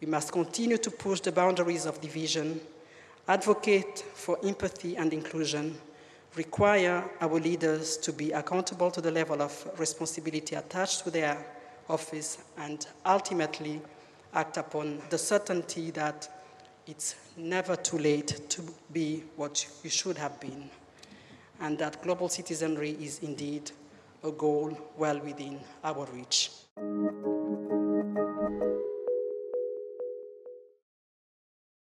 We must continue to push the boundaries of division, advocate for empathy and inclusion, require our leaders to be accountable to the level of responsibility attached to their office, and ultimately act upon the certainty that it's never too late to be what you should have been, and that global citizenry is indeed a goal well within our reach.